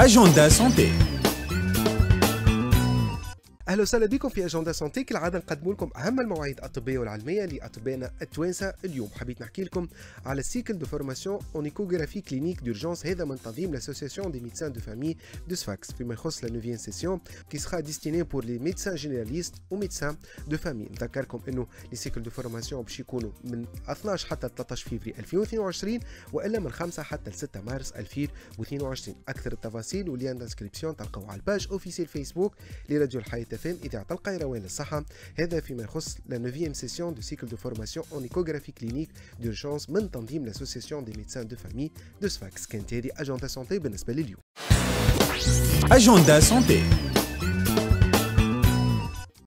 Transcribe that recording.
agenda santé أهلا وسهلا بكم في agenda santé كالعاده نقدم لكم أهم المواعيد الطبية والعلمية لاطبائنا التوانسة اليوم. حبيت نحكي لكم على ال cycle de formation en échographie clinique d'urgence هذا من تنظيم l'association des médecins de famille de Sfax فيما يخص la neuvième session qui sera destinée pour les médecins généralistes et médecins de famille نذكركم إنه les cycles de formation باش يكونوا من 12 حتى 13 فيفري 2022 وإلا من 5 حتى 6 مارس 2022 أكثر التفاصيل و lien d'inscription تلقاو على ال page officielle Facebook لراديو الحياة FM اذاعه القيروان للصحه هذا فيما يخص la 9 session du cycle de formation en échographie clinique d'urgence من تنظيم l'association des médecins de famille de Sfax كانت هذه agenda santé بالنسبة لليوم agenda santé